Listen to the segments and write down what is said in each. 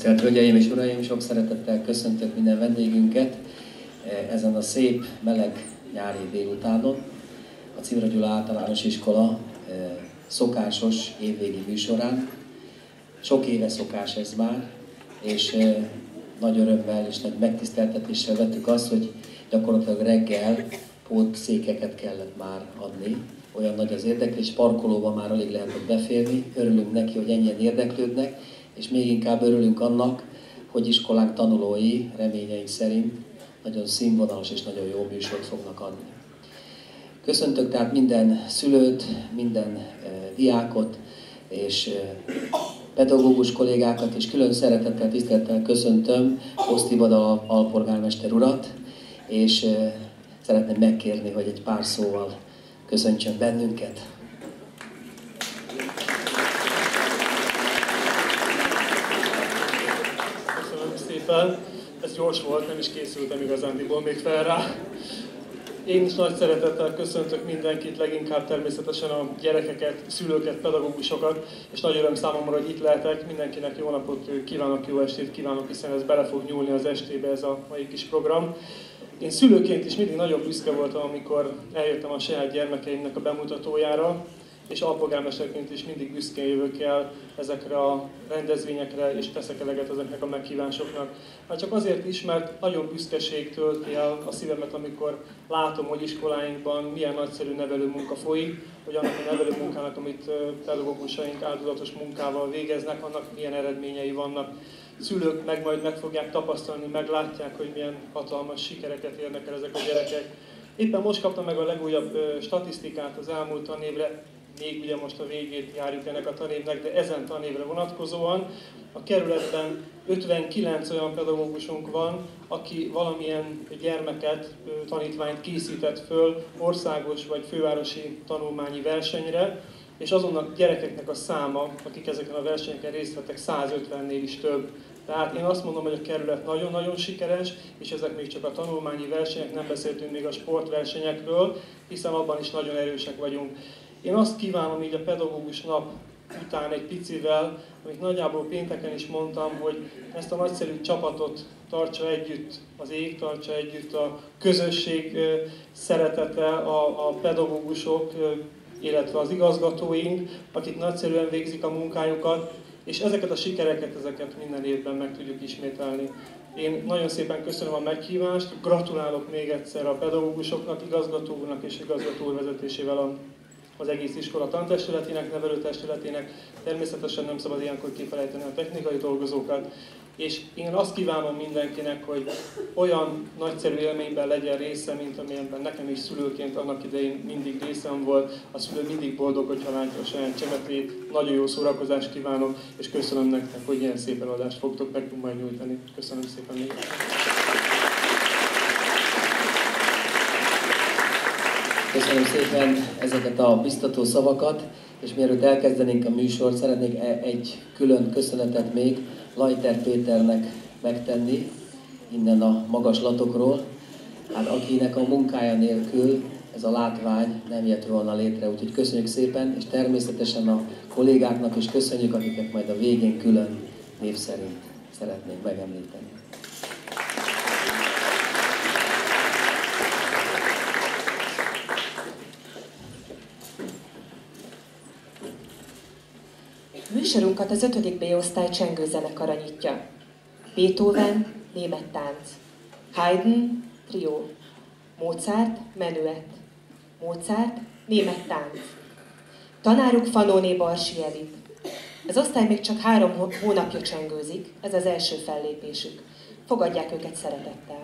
Tisztelt Hölgyeim és Uraim, sok szeretettel köszöntök minden vendégünket eh, ezen a szép, meleg nyári délutánon. A Cimra Gyula Általános Iskola eh, szokásos évvégi műsorán. Sok éve szokás ez már, és eh, nagy örömmel és nagy megtiszteltetéssel vettük azt, hogy gyakorlatilag reggel pót székeket kellett már adni. Olyan nagy az érdeklés, parkolóban már alig lehetett beférni. Örülünk neki, hogy ennyien érdeklődnek, és még inkább örülünk annak, hogy iskolánk tanulói reményeink szerint nagyon színvonalas és nagyon jó műsort fognak adni. Köszöntök tehát minden szülőt, minden e, diákot és e, pedagógus kollégákat, és külön szeretettel, tisztelettel köszöntöm Oszti Badal alpolgármester urat, és e, szeretném megkérni, hogy egy pár szóval köszöntsön bennünket. Szépen. Ez gyors volt, nem is készültem igazándiból még fel rá. Én is nagy szeretettel köszöntök mindenkit, leginkább természetesen a gyerekeket, szülőket, pedagógusokat, és nagy öröm számomra, hogy itt lehetek. Mindenkinek jó napot kívánok, jó estét kívánok, hiszen ez bele fog nyúlni az estébe ez a mai kis program. Én szülőként is mindig nagyon büszke voltam, amikor eljöttem a saját gyermekeimnek a bemutatójára, és alpolgármesterként is mindig büszkén jövök el ezekre a rendezvényekre, és teszek eleget ezeknek a meghívásoknak. Hát csak azért is, mert nagyon büszkeség tölti el a szívemet, amikor látom, hogy iskoláinkban milyen nagyszerű nevelő munka folyik, hogy annak a nevelő munkának, amit pedagógusaink áldozatos munkával végeznek, annak milyen eredményei vannak. Szülők meg majd meg fogják tapasztalni, meglátják, hogy milyen hatalmas sikereket érnek el ezek a gyerekek. Éppen most kaptam meg a legújabb statisztikát az elmúlt tanévre, még ugye most a végét járjuk ennek a tanévnek, de ezen tanévre vonatkozóan a kerületben 59 olyan pedagógusunk van, aki valamilyen gyermeket, tanítványt készített föl országos vagy fővárosi tanulmányi versenyre, és azonnak gyerekeknek a száma, akik ezeken a versenyeken részt vettek, 150-nél is több. Tehát én azt mondom, hogy a kerület nagyon-nagyon sikeres, és ezek még csak a tanulmányi versenyek, nem beszéltünk még a sportversenyekről, hiszen abban is nagyon erősek vagyunk. Én azt kívánom így a pedagógus nap után egy picivel, amit nagyjából pénteken is mondtam, hogy ezt a nagyszerű csapatot tartsa együtt az ég, tartsa együtt a közösség szeretete, a, a pedagógusok, illetve az igazgatóink, akik nagyszerűen végzik a munkájukat, és ezeket a sikereket, ezeket minden évben meg tudjuk ismételni. Én nagyon szépen köszönöm a meghívást, gratulálok még egyszer a pedagógusoknak, igazgatónak és igazgató vezetésével a az egész iskola tantestületének, nevelőtestületének, természetesen nem szabad ilyenkor kifelejteni a technikai dolgozókat, és én azt kívánom mindenkinek, hogy olyan nagyszerű élményben legyen része, mint amilyenben nekem is szülőként annak idején mindig részem volt. A szülő mindig boldog, hogyha látja a saját csemetét. Nagyon jó szórakozást kívánok, és köszönöm nektek, hogy ilyen szép eladást fogtok nekünk majd nyújtani. Köszönöm szépen még. Köszönöm szépen ezeket a biztató szavakat, és mielőtt elkezdenénk a műsort, szeretnék e- egy külön köszönetet még Lajter Péternek megtenni, innen a magaslatokról, hát akinek a munkája nélkül ez a látvány nem jött volna létre, úgyhogy köszönjük szépen, és természetesen a kollégáknak is köszönjük, akiket majd a végén külön név szerint szeretnénk megemlíteni. Műsorunkat az 5. B osztály csengőzenekara nyitja. Beethoven, német tánc. Haydn, trió. Mozart, menuett. Mozart, német tánc. Tanáruk Fanóné Barsi Edith. Az osztály még csak három hónapja csengőzik, ez az első fellépésük. Fogadják őket szeretettel.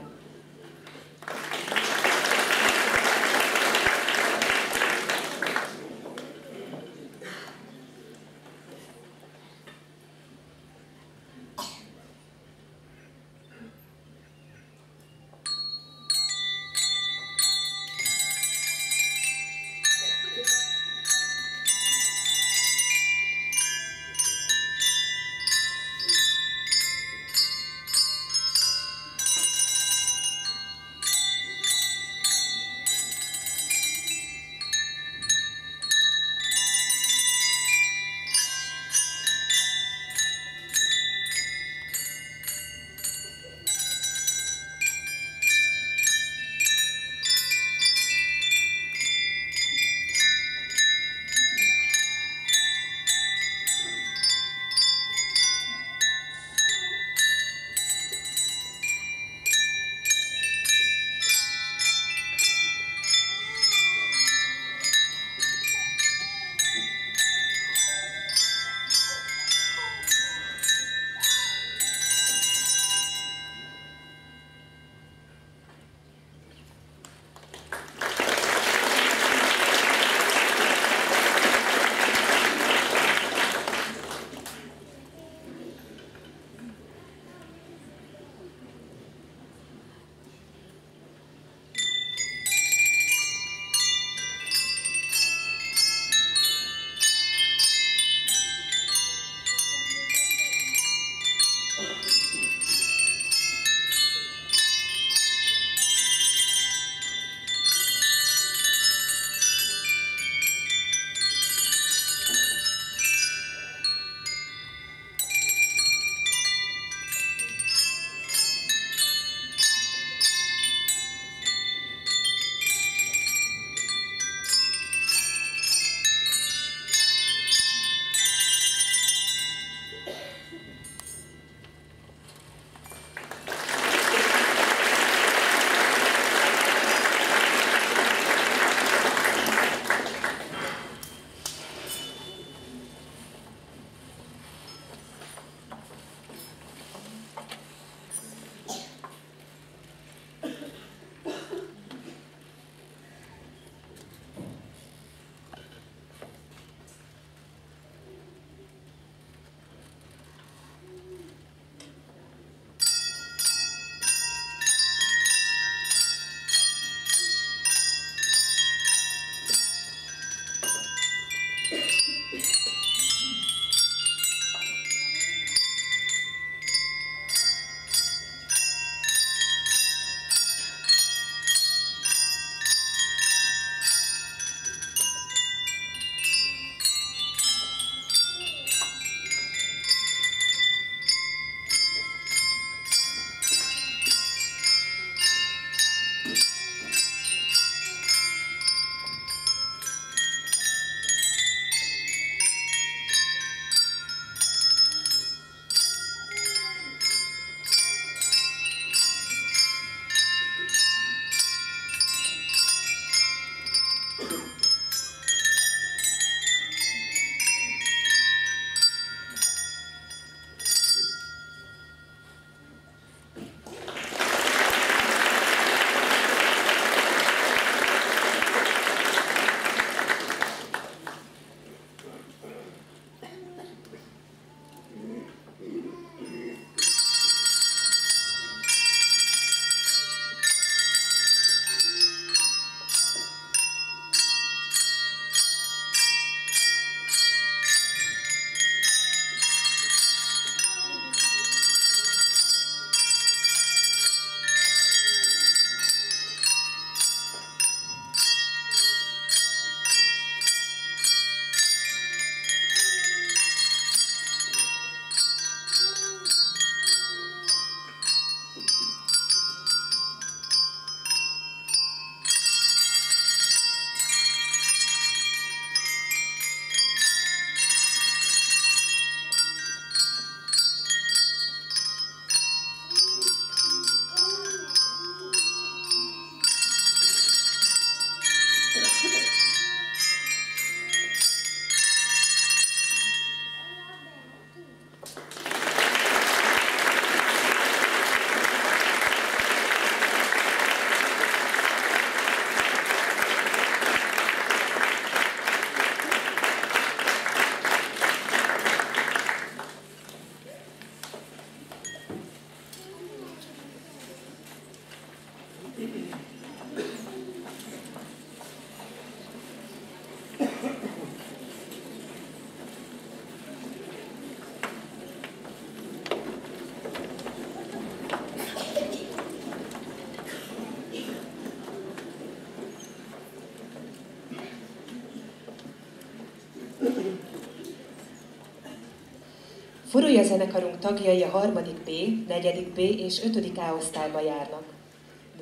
Furulja zenekarunk tagjai a harmadik B, negyedik B és ötödik A osztályba járnak.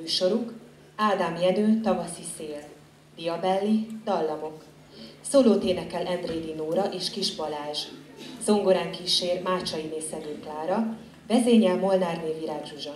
Műsoruk Ádám Jenő, Tavaszi szél, Diabelli, Dallamok. Szólót énekel Endrédi Nóra és Kis Balázs. Zongorán kísér Mácsai Nészegő Klára, vezényel Molnárné Virág Zsuzsa.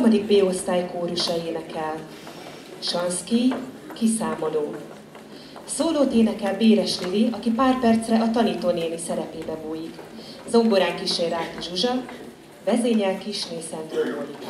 Harmadik B-osztály kórusa énekel. Sanszki, kiszámoló. Szólót énekel Béres Lili, aki pár percre a tanítónéni szerepébe bújik. Zongorán kísér Ráki Zsuzsa, vezényel Kisné Szentről Mónika.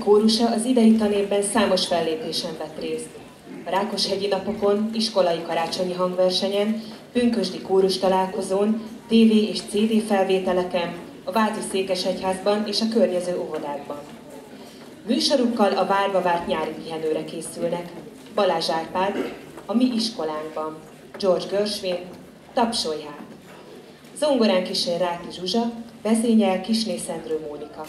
Kórusa az idei tanévben számos fellépésen vett részt. A Rákoshegyi napokon, iskolai karácsonyi hangversenyen, pünkösdi kórus találkozón, TV és CD felvételeken, a Váci Székesegyházban és a környező óvodákban. Műsorukkal a várva várt nyári pihenőre készülnek. Balázs Árpád, a mi iskolánkban, George Gershwin, Tapsolj hát! Zongorán kísér Ráki Zsuzsa, vezényel Kisné Szendrő Mónika.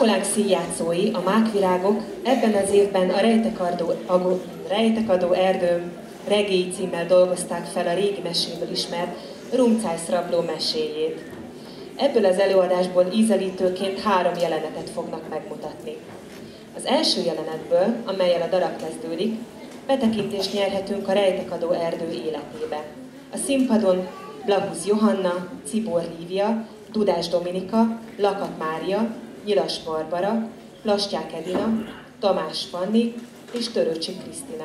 Iskolánk színjátszói, a mákvirágok ebben az évben a Rejtekadó, a Rejtekadó erdő regély címmel dolgozták fel a régi meséből ismert Rumcájsz rabló meséjét. Ebből az előadásból ízelítőként három jelenetet fognak megmutatni. Az első jelenetből, amelyel a darab kezdődik, betekintést nyerhetünk a rejtekadó erdő életébe. A színpadon Blahusz Johanna, Cibor Lívia, Dudás Dominika, Lakat Mária, Nyilas Barbara, Plastyák Edina, Tamás Fanni és Törőcsi Krisztina.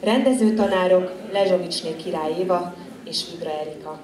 Rendező tanárok Lezsovicsné Király Éva és Vibra Erika.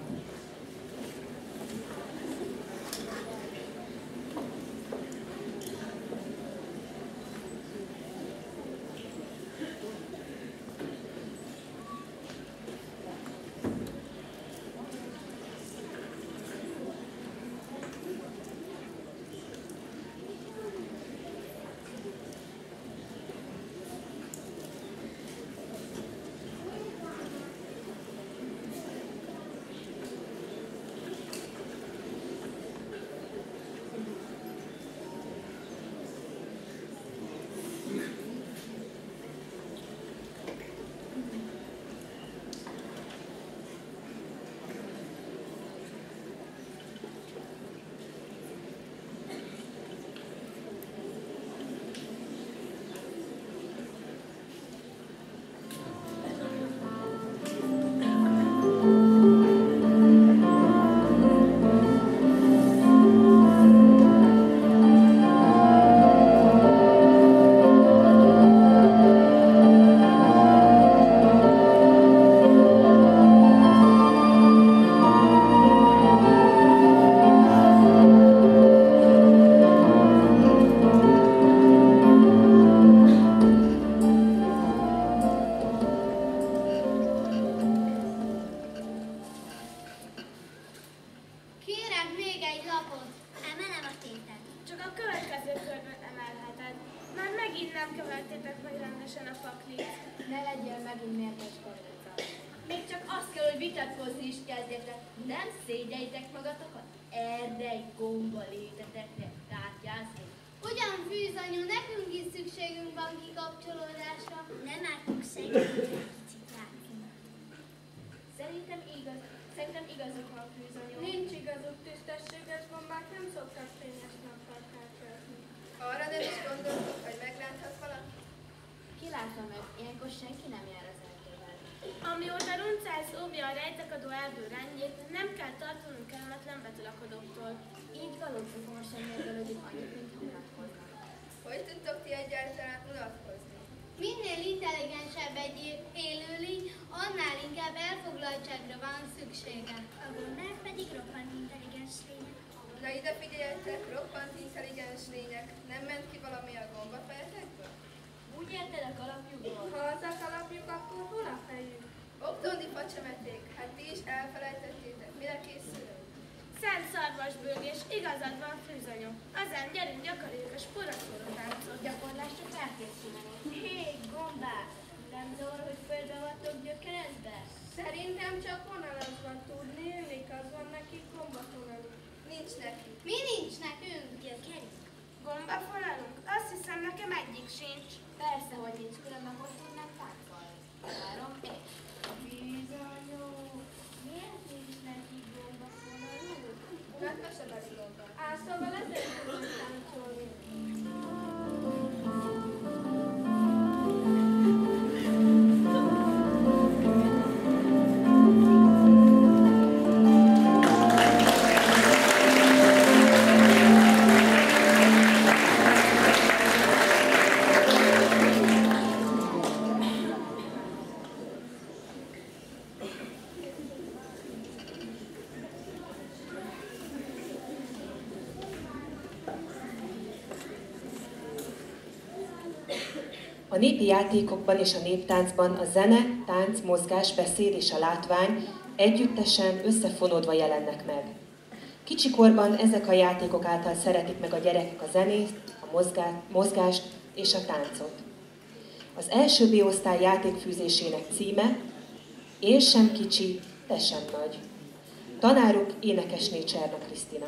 Népi játékokban és a néptáncban a zene, tánc, mozgás, beszéd és a látvány együttesen összefonódva jelennek meg. Kicsikorban ezek a játékok által szeretik meg a gyerekek a zenét, a mozgást és a táncot. Az első B-osztály játékfűzésének címe Én sem kicsi, te sem nagy. Tanáruk énekesné Cserna Krisztina.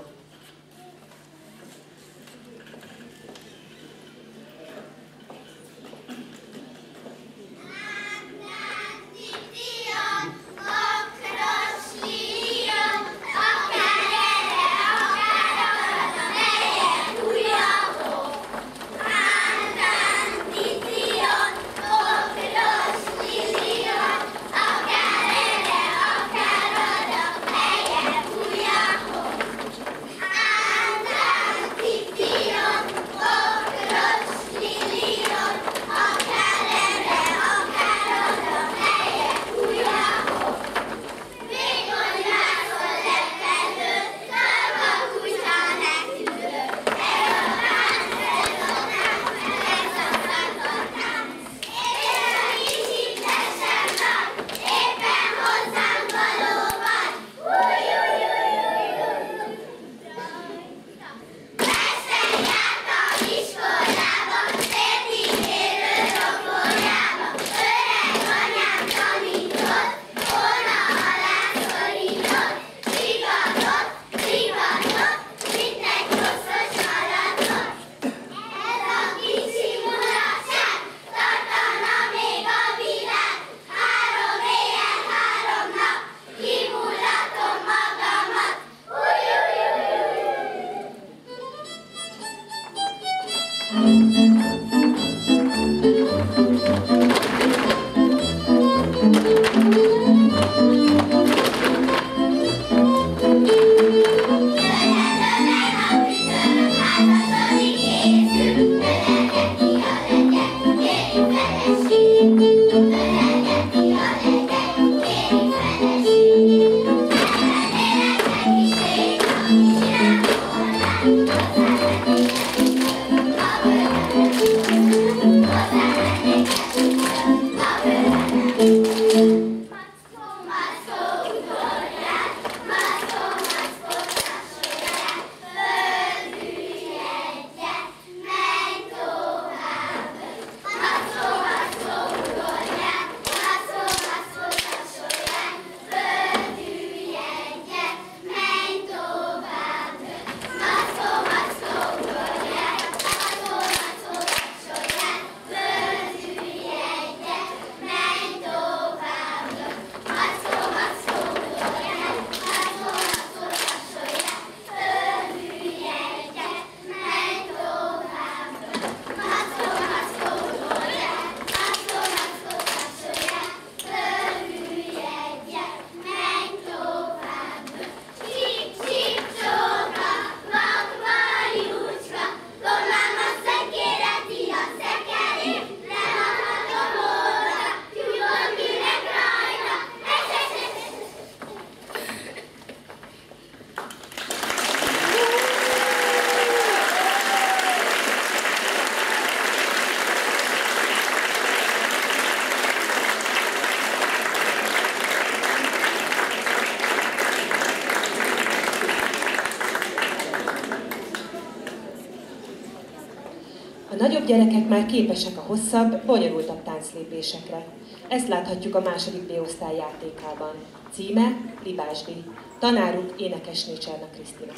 Nagyobb gyerekek már képesek a hosszabb, bonyolultabb tánclépésekre. Ezt láthatjuk a második B-osztály játékában. Címe Libásdi. Tanáruk énekesnő Cserna Krisztina.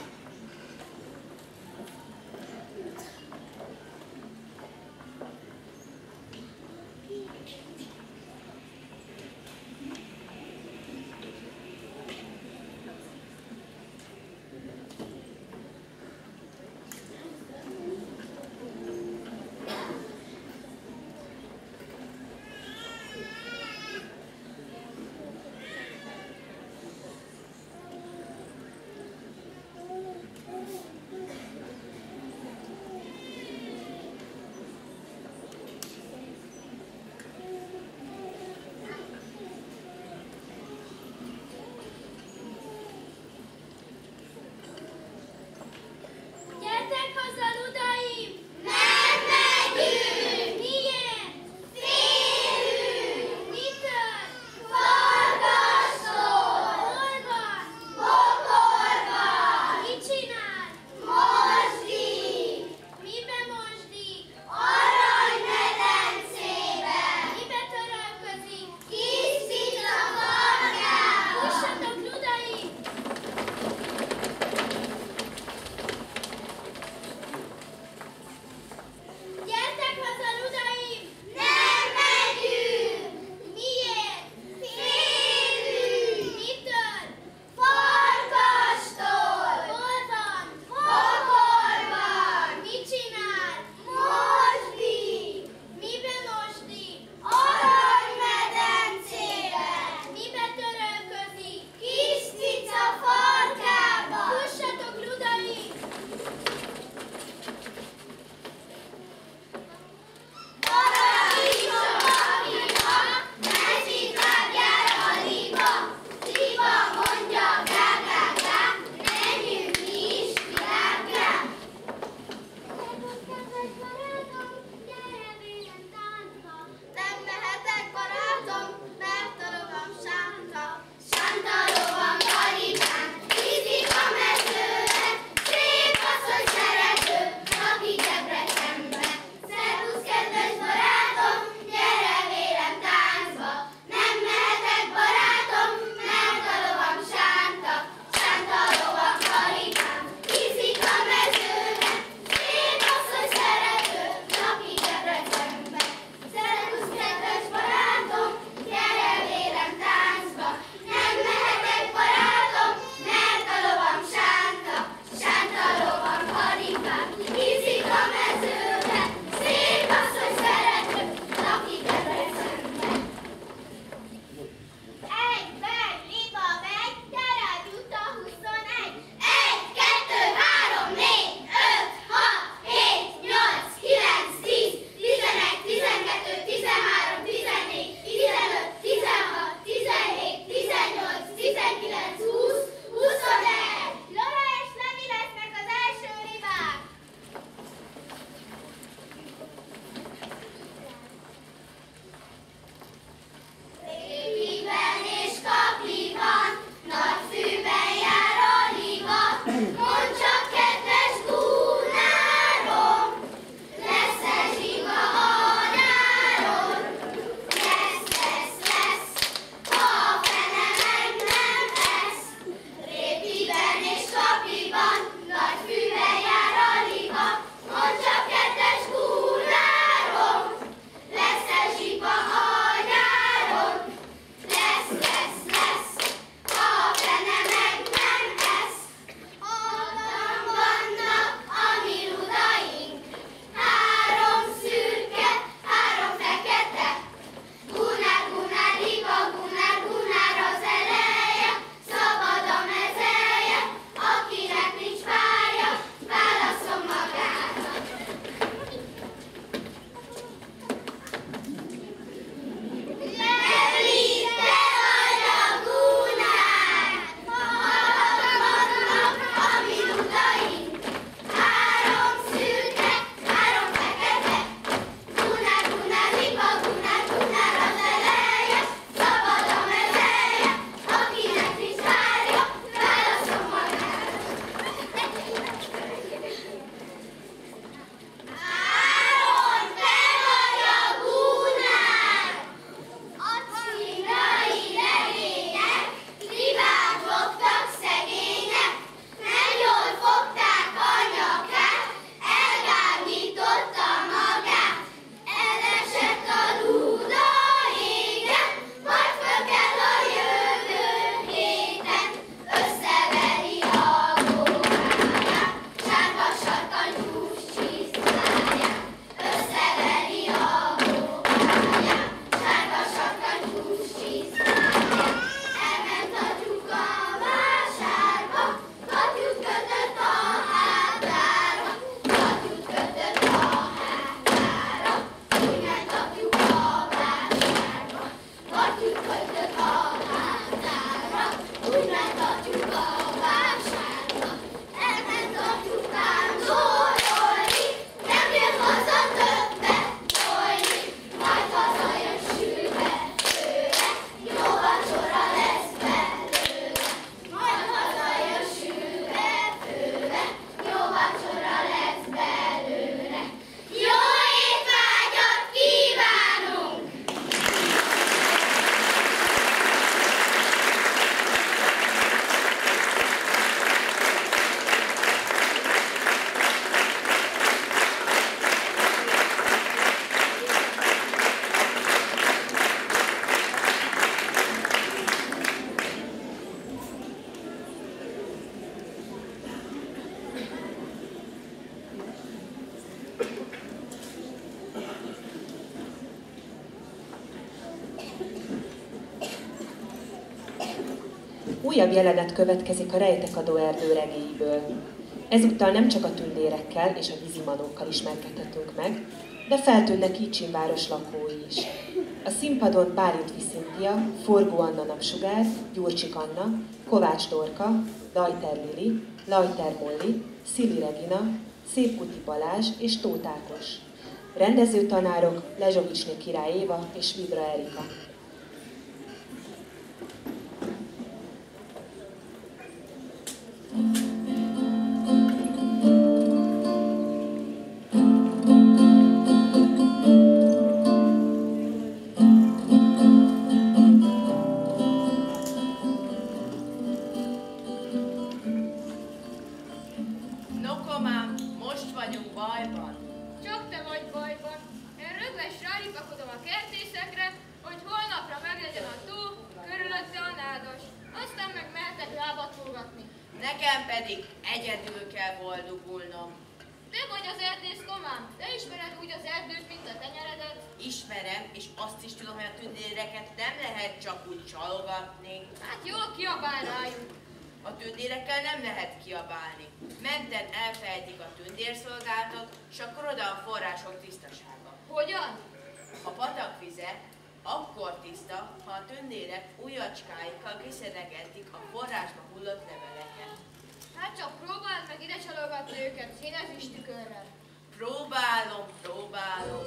Újabb jelenet következik a Rejtekadó erdő regéiből. Ezúttal nem csak a tündérekkel és a vízimanókkal ismerkedhetünk meg, de feltűnnek így város lakói is. A színpadon Bálint Viszintia, Forgó Anna Napsugár, Gyurcsik Anna, Kovács Dorka, Lajter Lili, Lajter Molli, Szili Regina, Szépkuti Balázs és Tóth Ákos. Rendezőtanárok Lezsovicsné Király Éva és Vibra Erika. vize akkor tiszta, ha a tönnérek ujjacskáikkal kiszenegetik a forrásba hullott leveleket. Hát csak próbáld meg ide csalogatni őket színes is tükörrel. Próbálom, próbálom.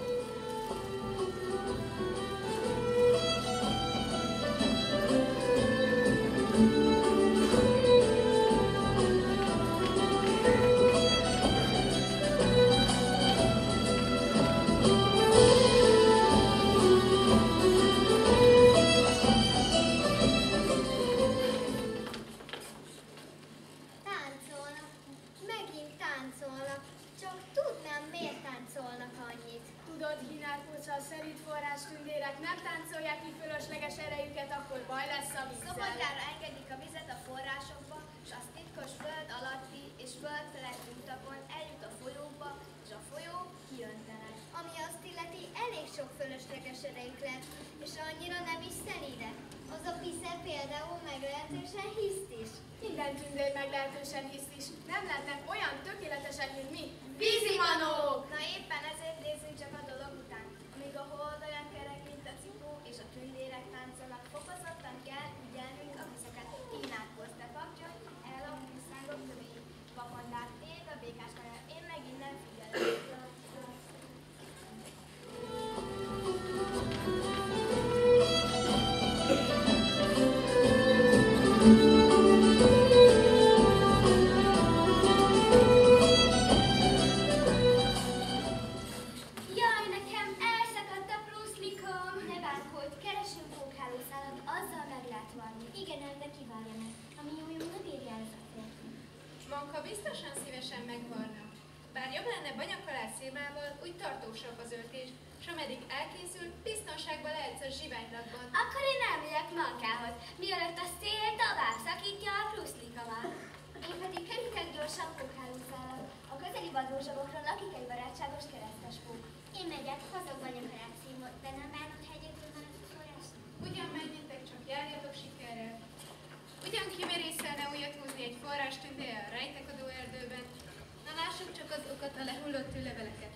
zsiványzatban. Akkor én elmegyek Mankához, mielőtt a szél tovább szakítja a pruszlikamat. Én pedig kerítek gyorsan kókhálózzállal. A közeli vadrózsagokról lakik egy barátságos keresztes fúk. Én megyek, hazag vagyok a rácímot, de nem bánod, ha egyedül van az forrás. Ugyan menjetek, csak járjatok sikerrel. Ugyan kimerészelne újat húzni egy forrás tündéje a rejtekodó erdőben. Na lássuk csak azokat a lehullott leveleket.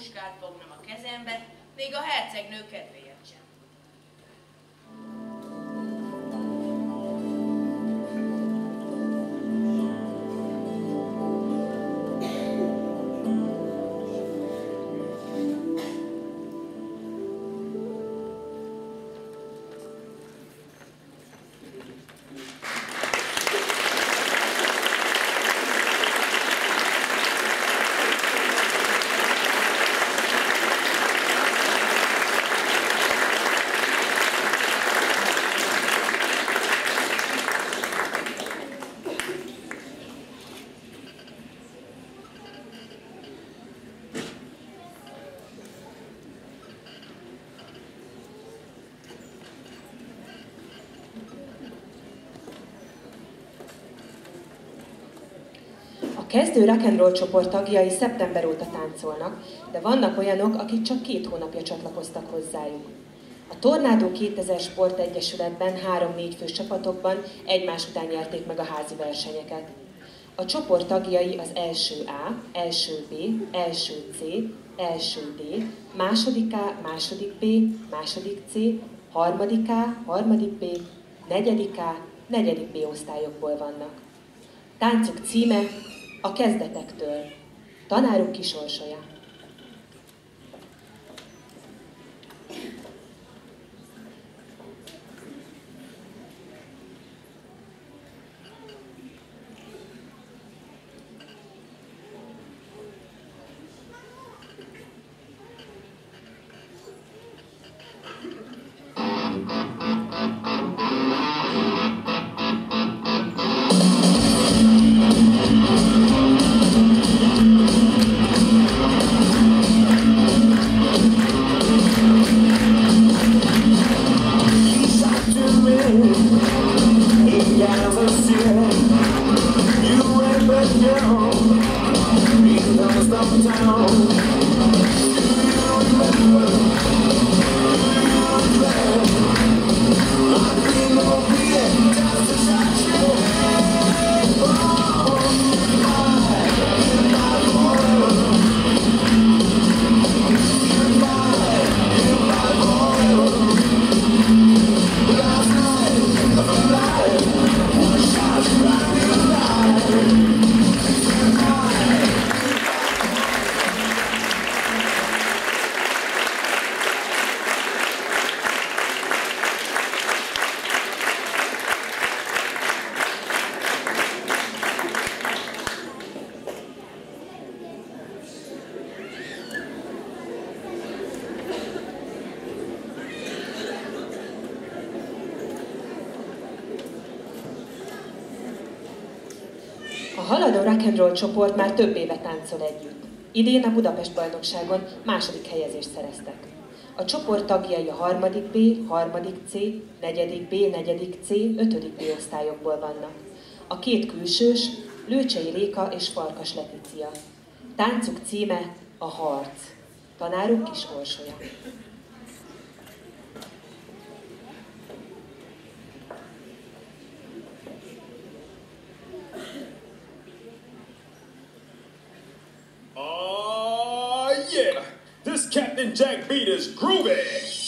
puskát fognom a kezembe, még a hercegnő kedvéért. Kezdő rock csoport tagjai szeptember óta táncolnak, de vannak olyanok, akik csak két hónapja csatlakoztak hozzájuk. A Tornádó 2000 Sport Egyesületben három-négy fős csapatokban egymás után nyerték meg a házi versenyeket. A csoport tagjai az első A, első B, első C, első D, második A, második B, második C, harmadik A, harmadik B, negyedik A, negyedik B osztályokból vannak. Táncuk címe a kezdetektől. Tanáruk kisorsolja. Csoport már több éve táncol együtt. Idén a Budapest bajnokságon második helyezést szereztek. A csoport tagjai a harmadik B, harmadik C, negyedik B, negyedik C, ötödik B osztályokból vannak. A két külsős, Lőcsei Réka és Farkas Letícia. Táncuk címe a harc. Tanáruk kis orsolya. Captain Jack beat is groovy.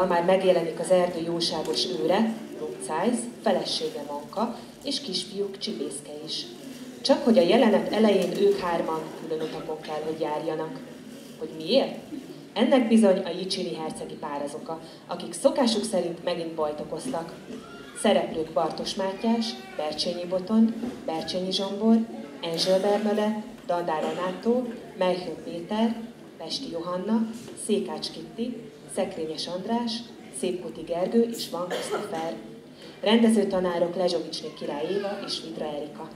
Ezúttal már megjelenik az erdő jóságos őre, Rumcájz, felesége Manka, és kisfiúk Csibészke is. Csak hogy a jelenet elején ők hárman külön utakon kell, hogy járjanak. Hogy miért? Ennek bizony a Jicsini hercegi párazoka, akik szokásuk szerint megint bajt okoztak. Szereplők Bartos Mátyás, Bercsényi Botond, Bercsényi Zsombor, Enzsel Bernadett, Dandár Renátó, Melchior Péter, Pesti Johanna, Székács Kitti, Szekrényes András, Szépkuti Gergő és Van Christopher. Rendezőtanárok Lezsovicsné Király Éva és Vidra Erika.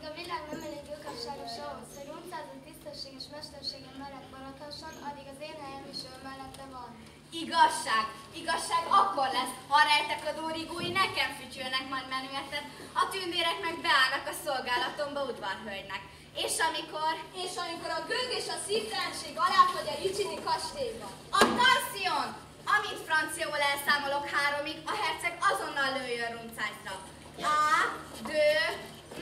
Amíg a világ nem elég igazságos ahhoz, hogy uncázat tisztességes mesterségen mellett maradhasson, addig az én helyem is ő mellette van. Igazság! Igazság akkor lesz, ha a rejtek a dórigói nekem fütyülnek majd menüetet, a tündérek meg beállnak a szolgálatomba udvarhölgynek. És amikor... És amikor a gőg és a szívtelenség aláfagy a Jicsini kastélyba. A Tanszion! Amint franciául elszámolok háromig, a herceg azonnal lőjön rumcájtra. A, dö,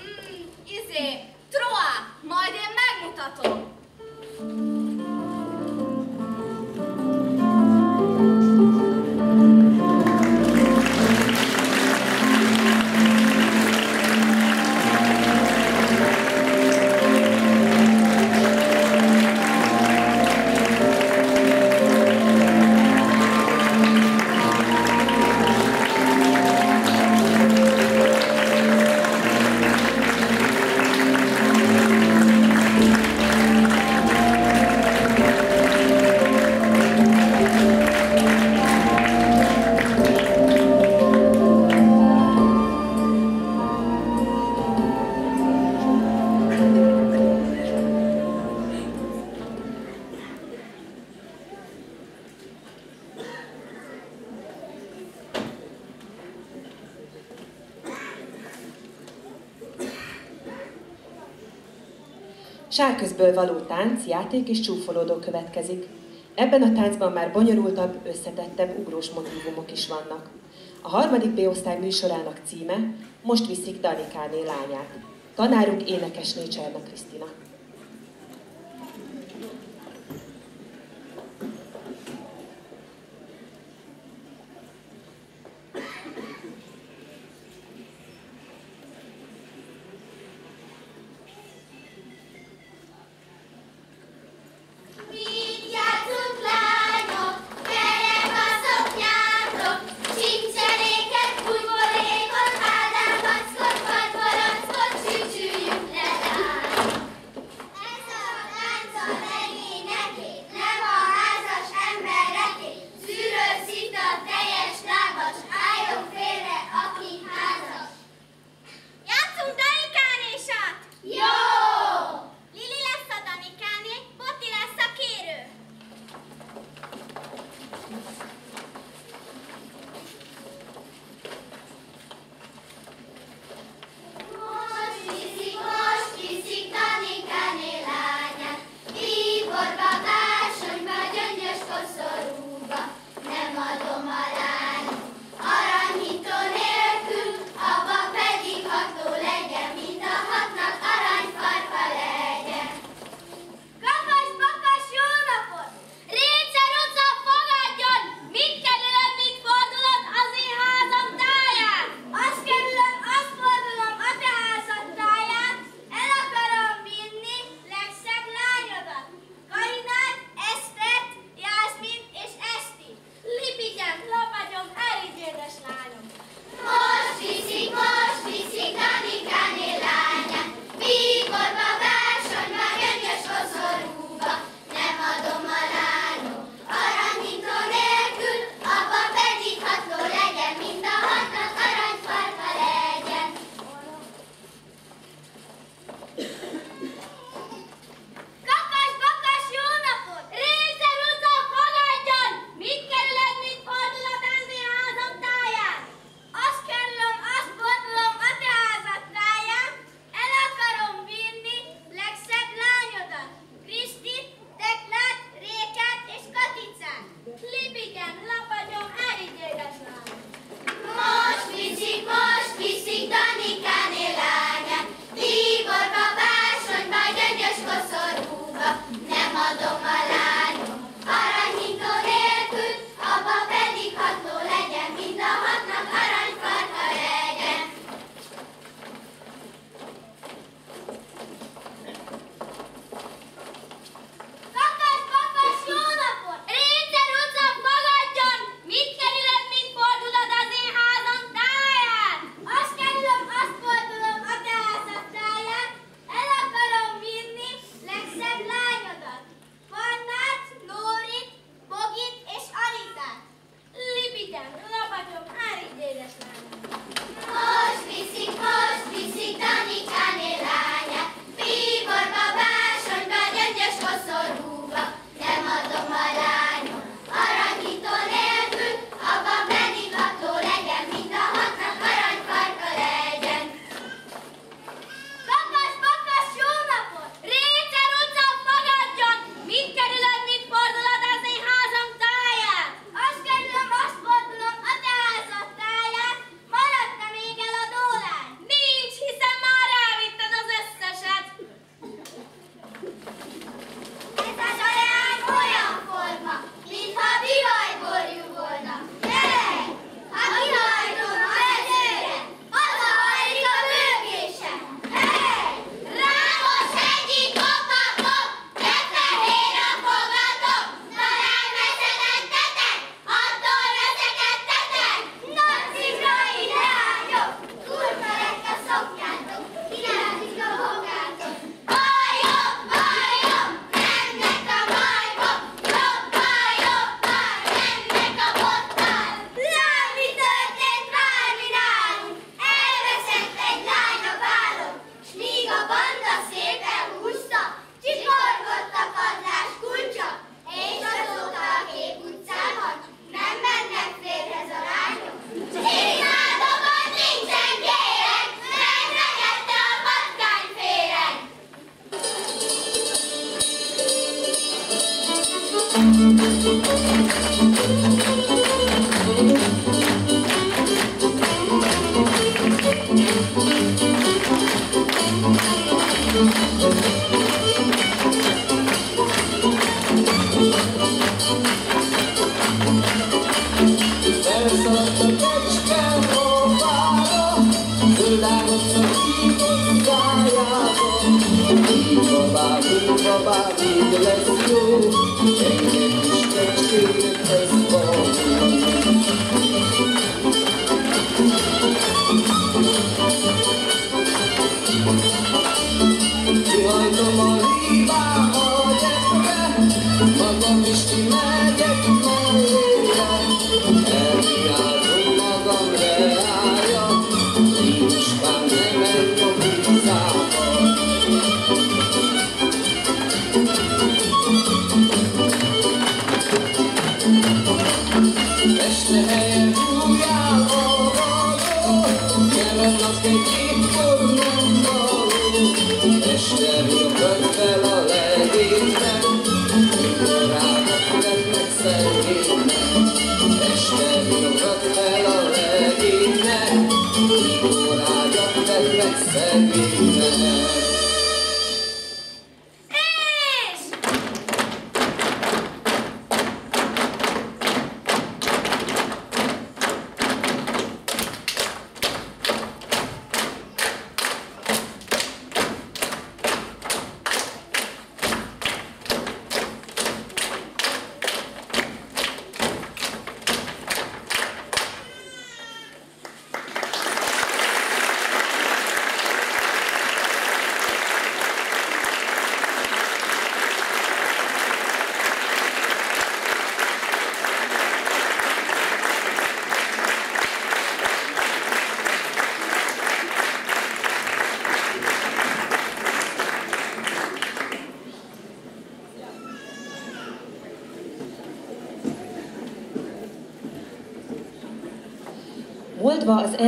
mm, izé, troa, majd én megmutatom. Sárközből való tánc, játék és csúfolódó következik. Ebben a táncban már bonyolultabb, összetettebb ugrós motívumok is vannak. A harmadik B-osztály műsorának címe Most viszik Danikáné lányát. Tanárunk énekesné Cserna Krisztina. Moldva az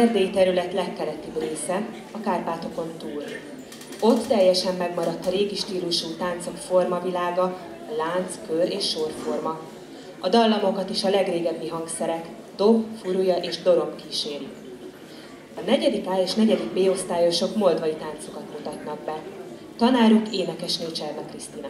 Erdély terület legkeletibb része, a Kárpátokon túl. Ott teljesen megmaradt a régi stílusú táncok formavilága, lánc, kör és sorforma. A dallamokat is a legrégebbi hangszerek, dob, furúja és dorom kísérik. A negyedik A és negyedik B osztályosok moldvai táncokat mutatnak be. Tanáruk énekesnő Cserna Krisztina.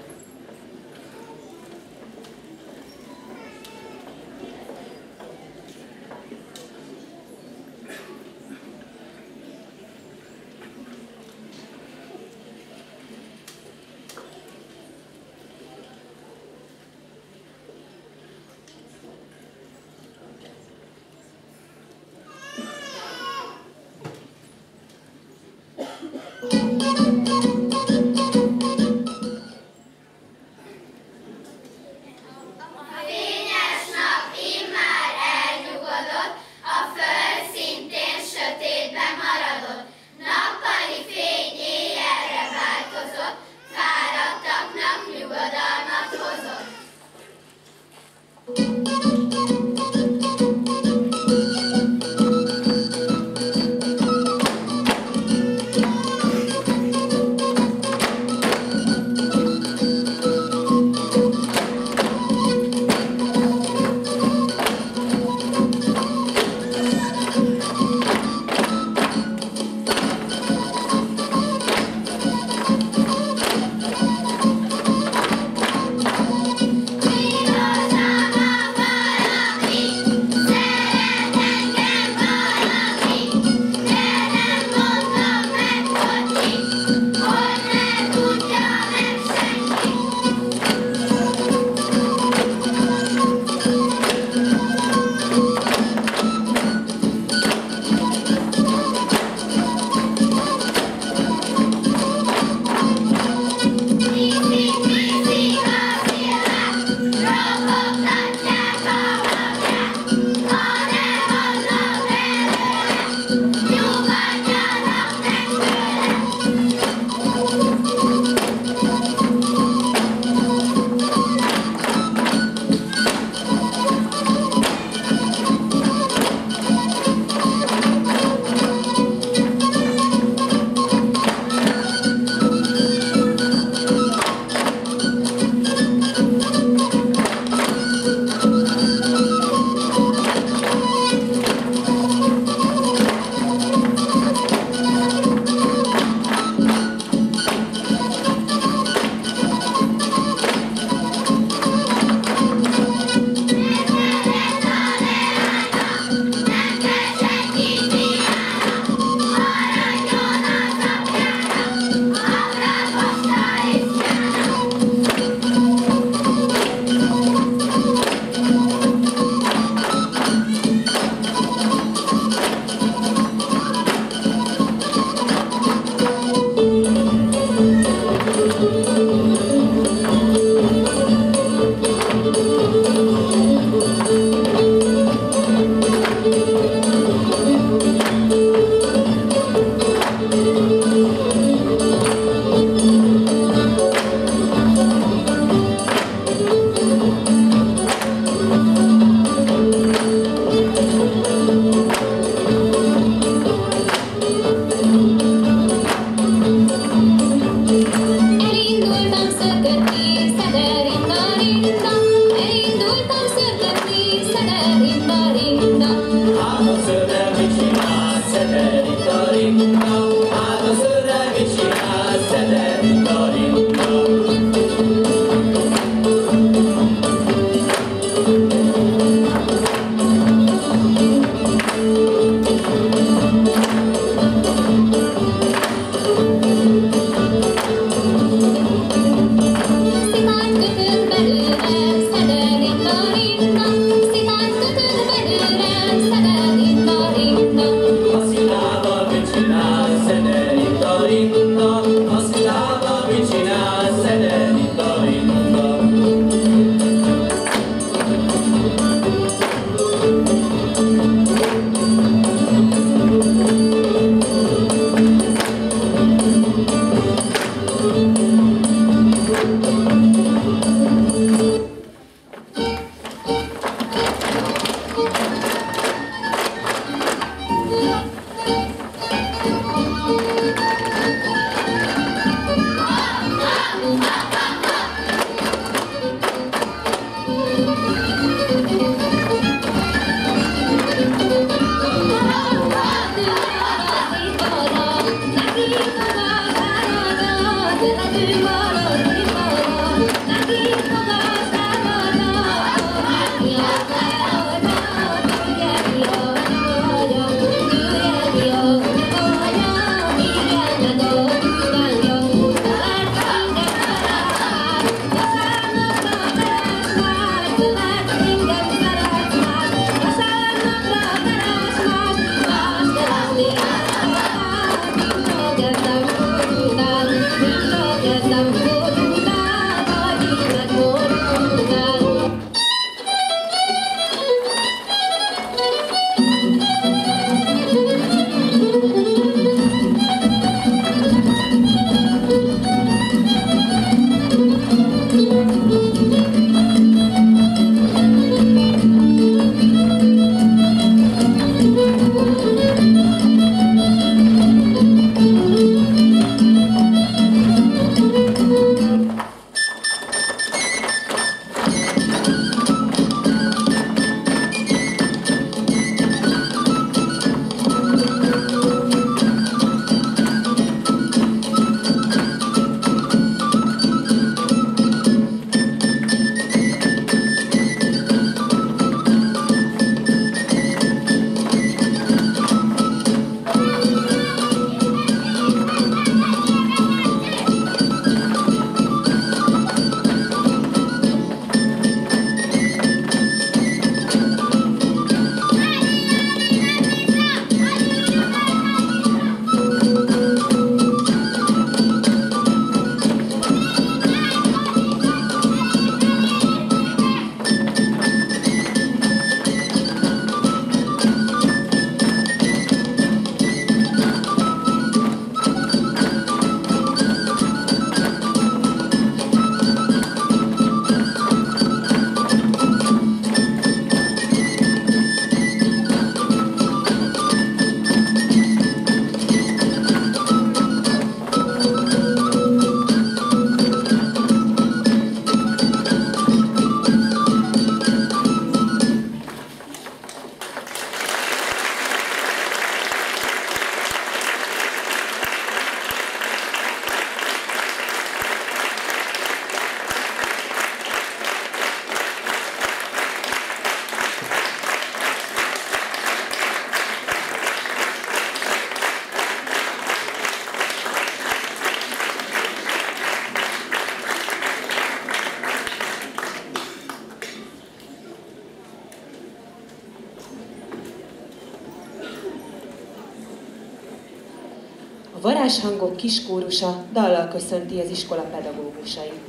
társhangot kiskórusa dallal köszönti az iskola pedagógusait.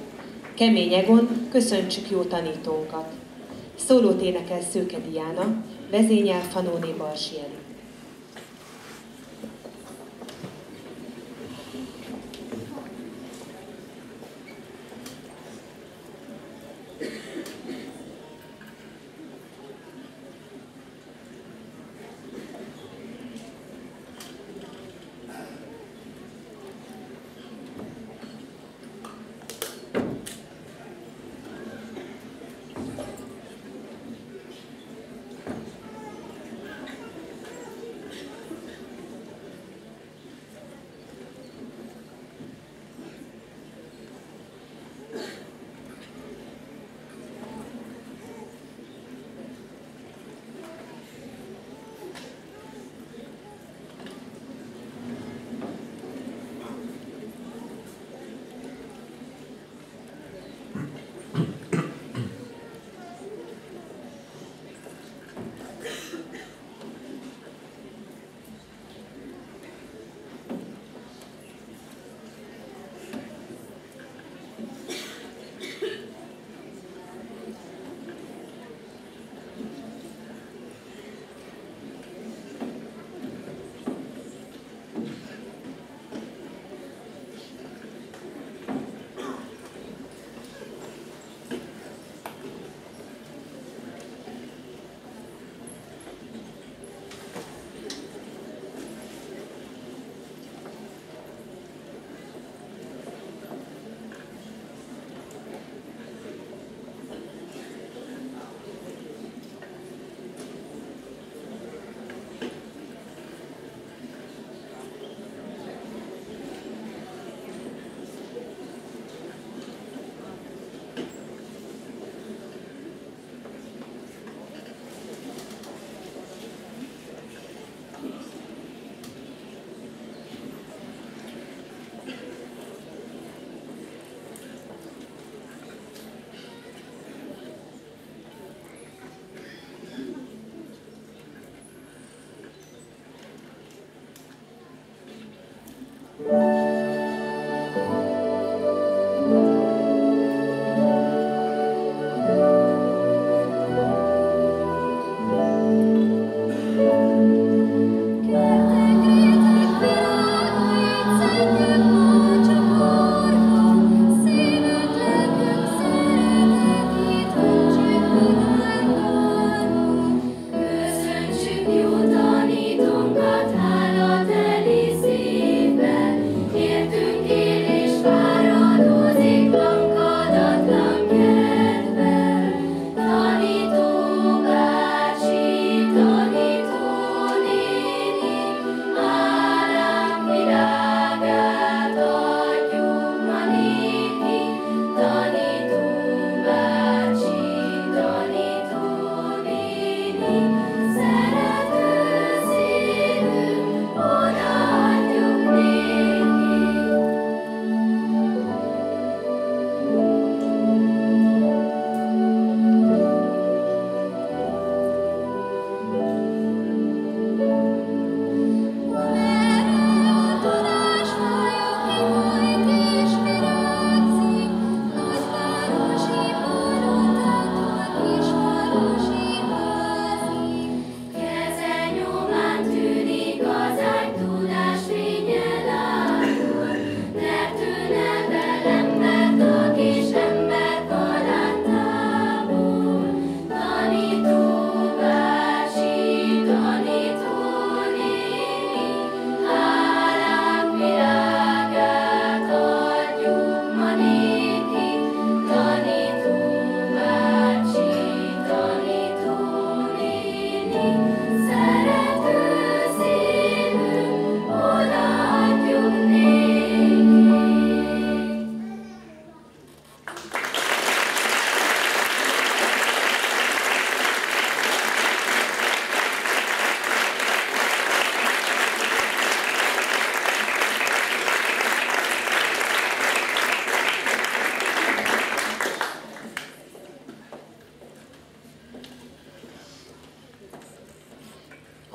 Kemény Egon, köszöntsük jó tanítónkat! Szólót énekel Szőke Diana, vezényel Fanóné Barsieri.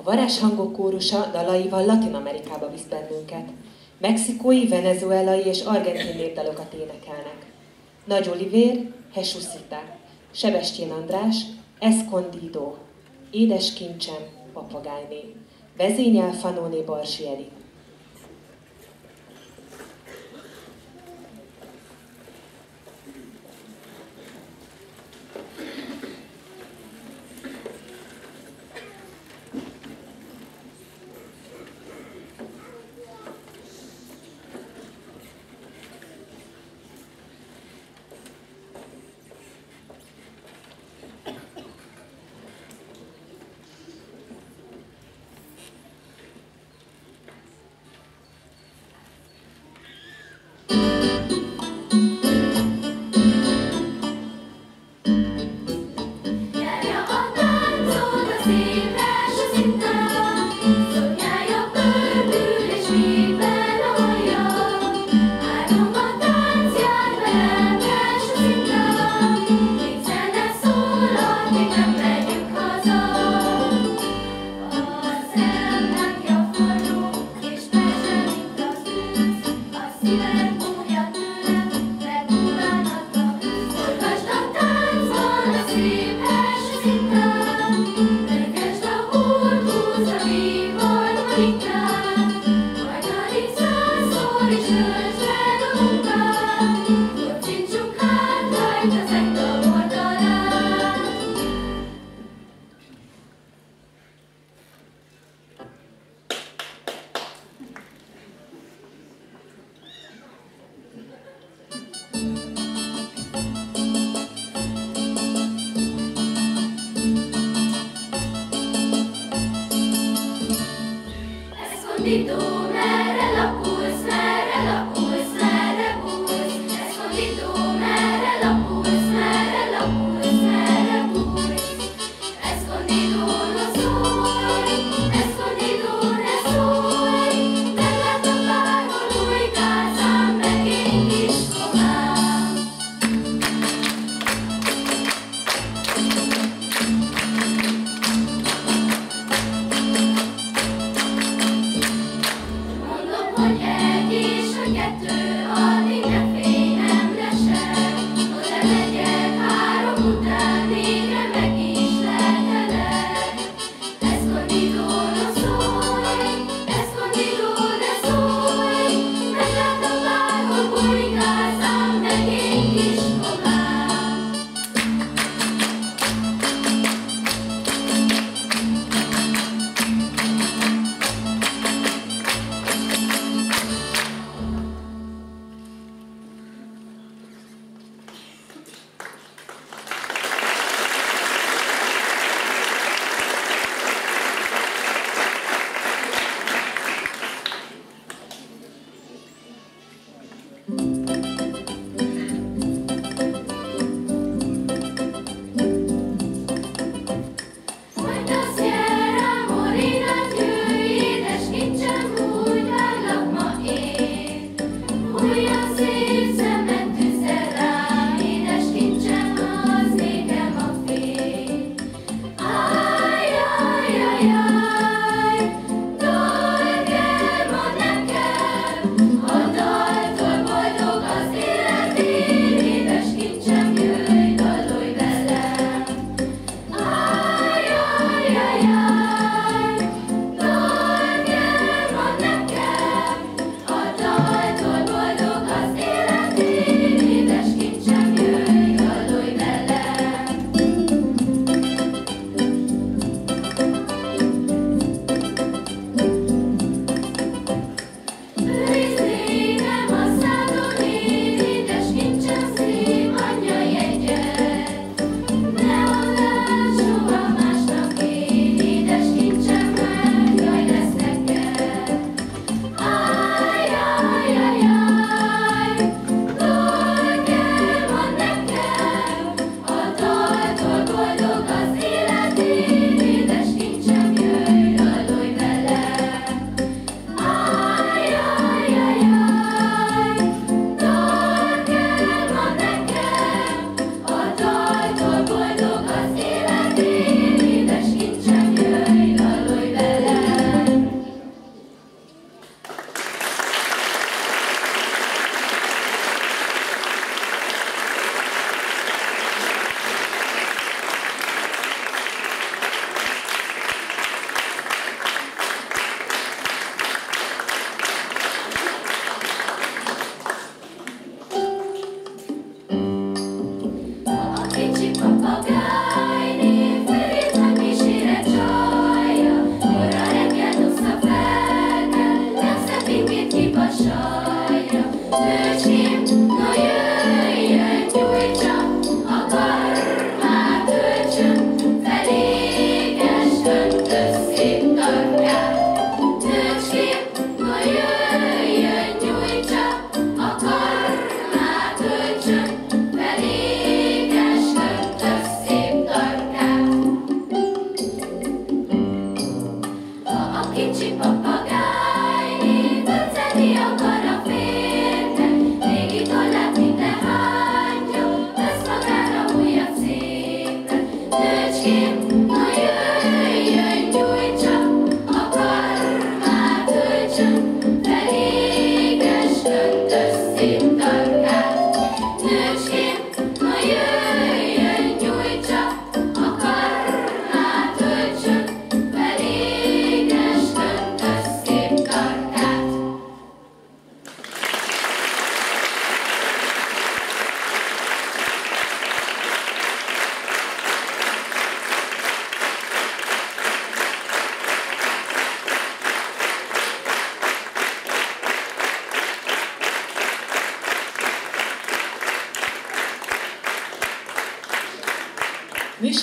varázshangok kórusa dalaival Latin Amerikába visz bennünket. Mexikói, venezuelai és argentin népdalokat énekelnek. Nagy Olivér, Hesusita, Sebestyén András, Escondido, Édes kincsem, papagájné, Vezényel Fanóné Barsi Edith.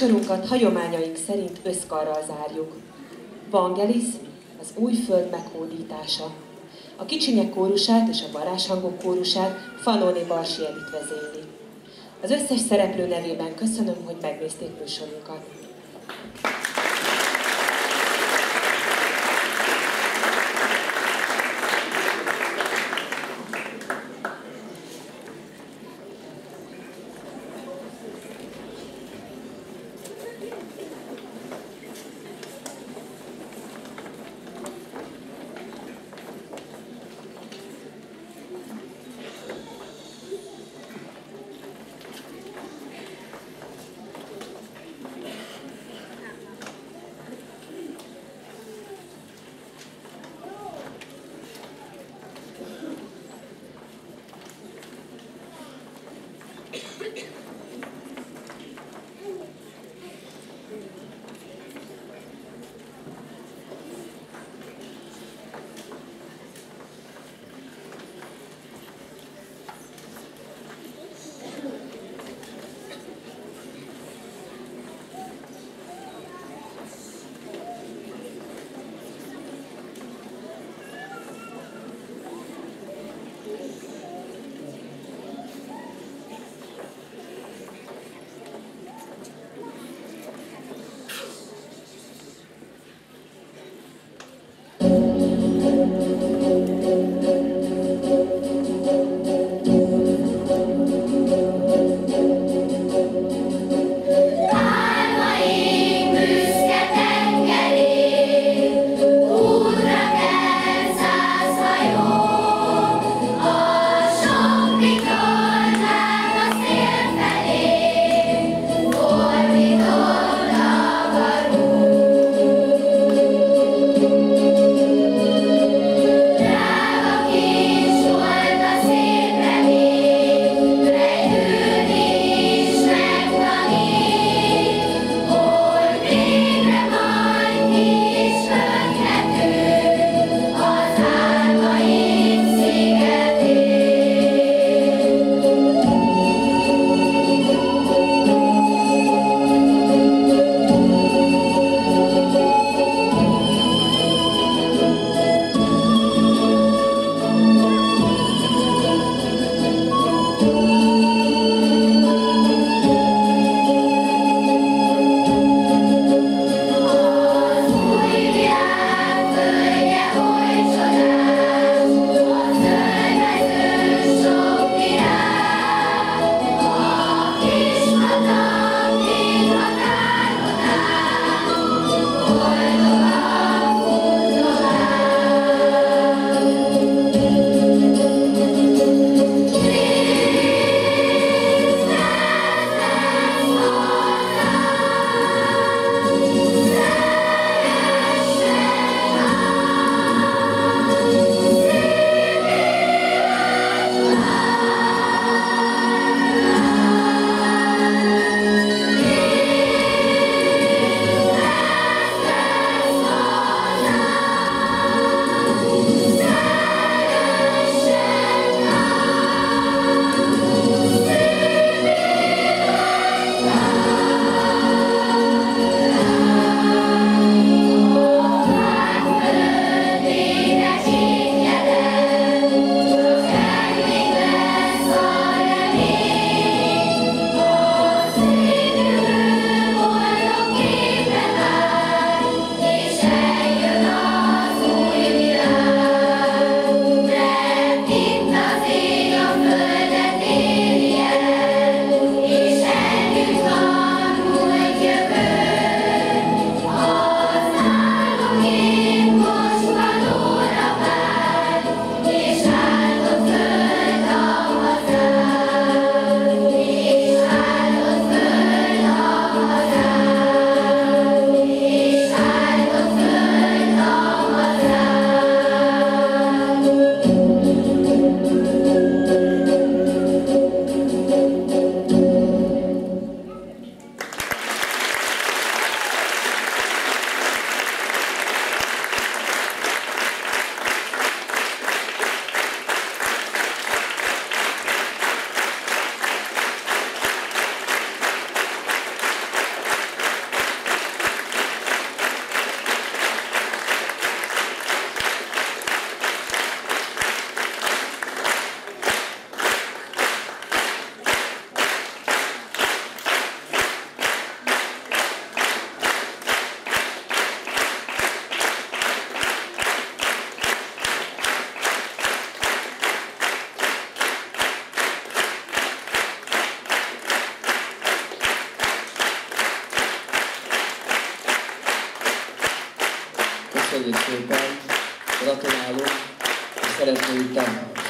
Műsorunkat hagyományaink szerint összkarral zárjuk. Vangelis, az új föld meghódítása. A kicsinyek kórusát és a varázshangok kórusát Fanoni Barsi Edith vezényli. Az összes szereplő nevében köszönöm, hogy megnézték műsorunkat.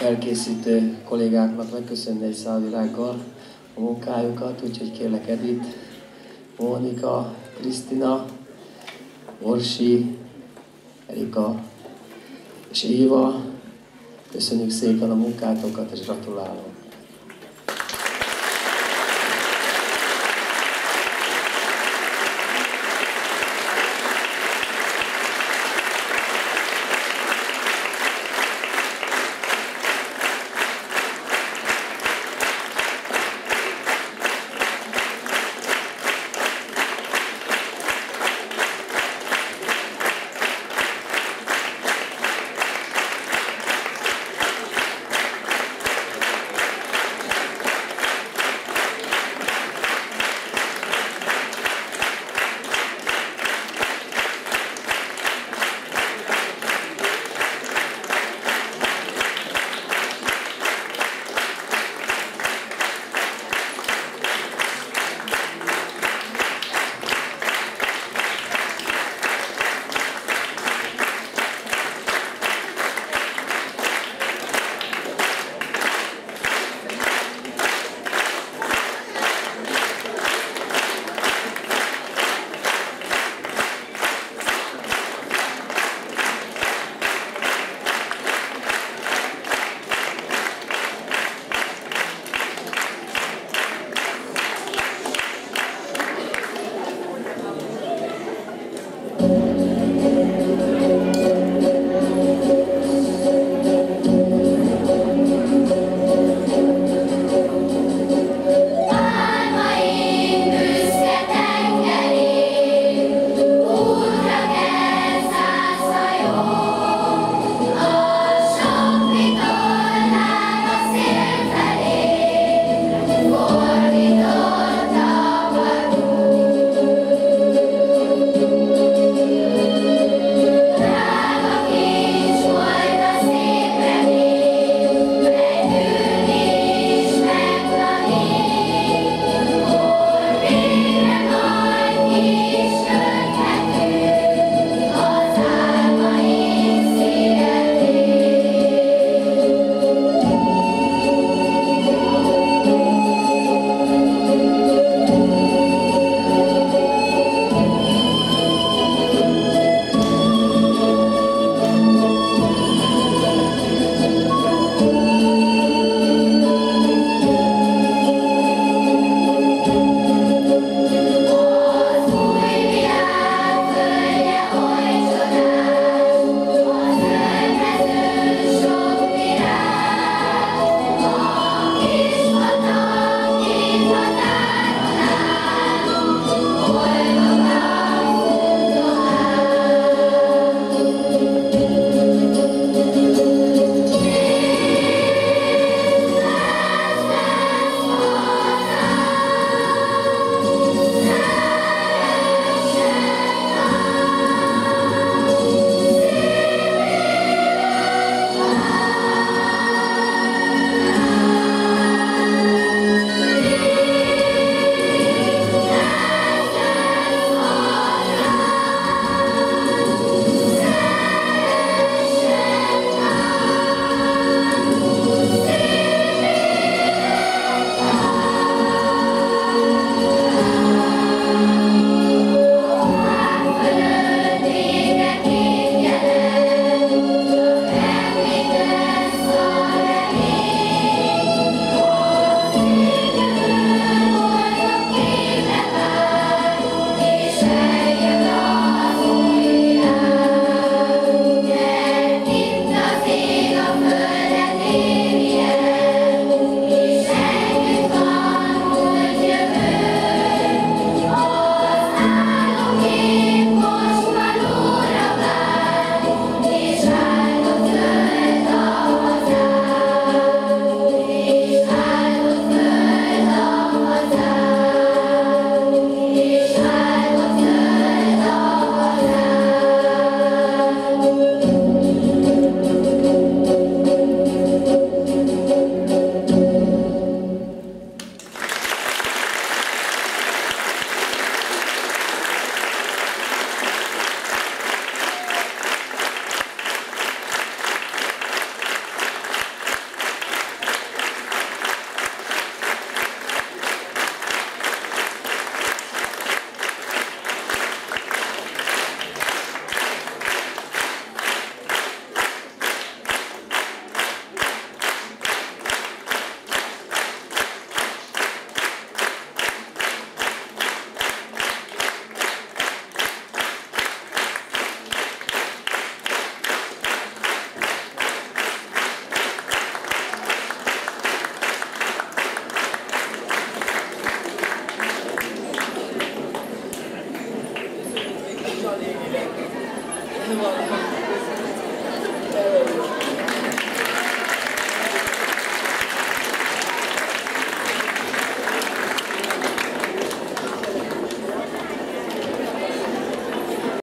A felkészítő kollégáknak megköszönni egy szálvirággal a munkájukat, úgyhogy kérlek Edith, Mónika, Krisztina, Orsi, Erika és Éva, köszönjük szépen a munkátokat, és gratulálunk.